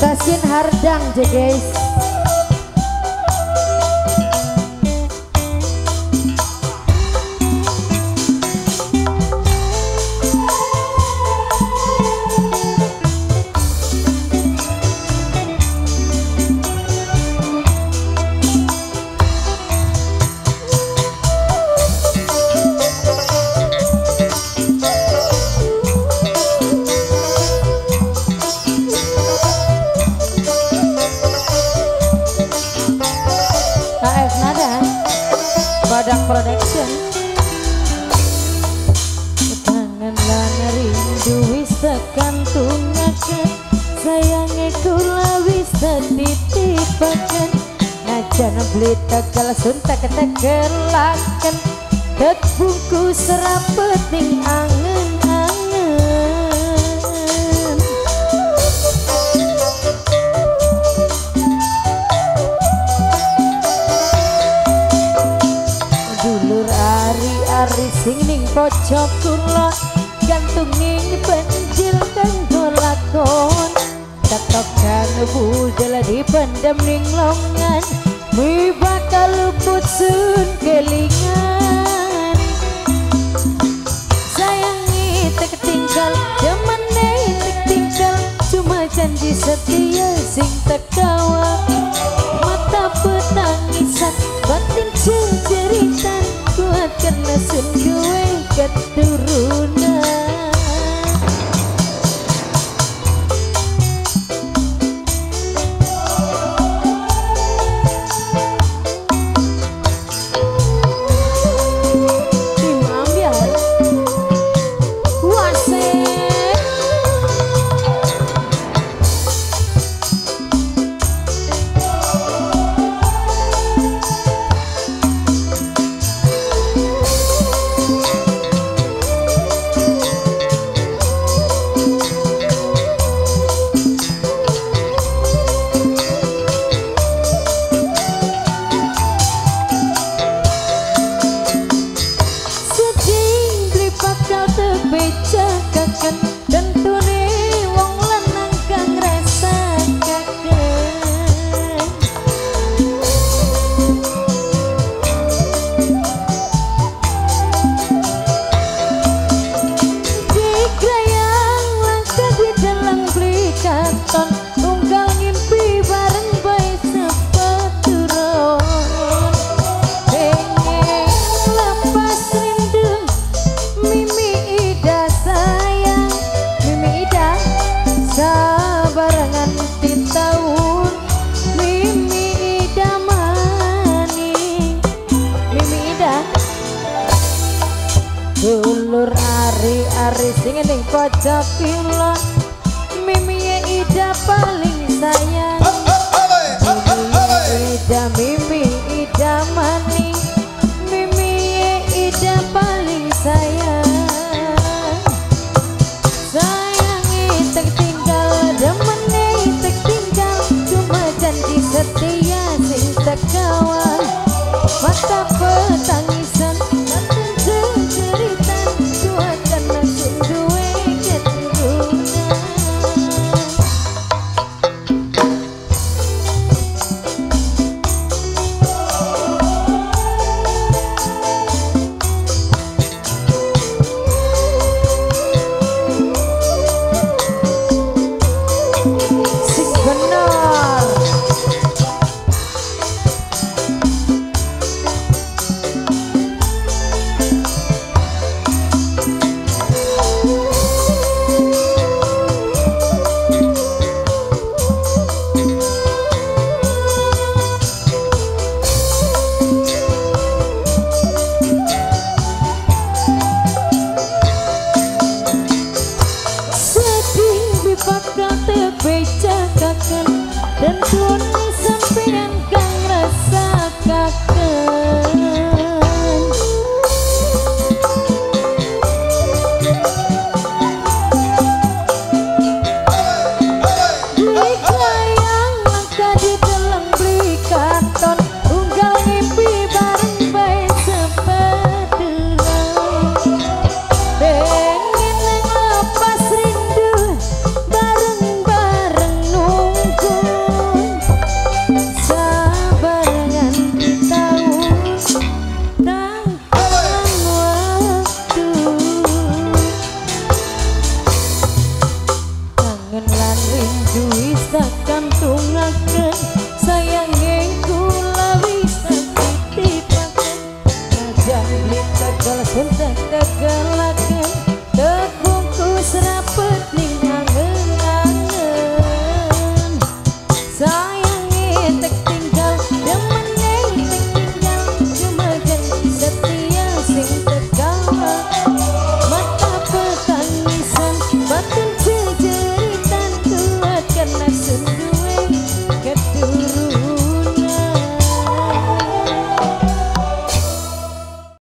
Kasin hardang je guys titip-tipakan Najan beli tegal suntak tegelakan Tet bungkus rapet ning dulur ari-ari sing ning pojok kula gantung ning penjil dipendem ning longan mi bakal luput sun kelingan. Sayangi tek tinggal jamane tek tinggal cuma janji setia sing terkawa mata petangisan batin jeritan kuat karena sun gue keturunan ari-ari sing ning pojok kula Mimi Ida paling sayang. Mimi Ida Mimi Ida maning Mimi Ida paling sayang. Sayangi tek tinggal demene tek tinggal. Cuma janji setia sing tekawal Mata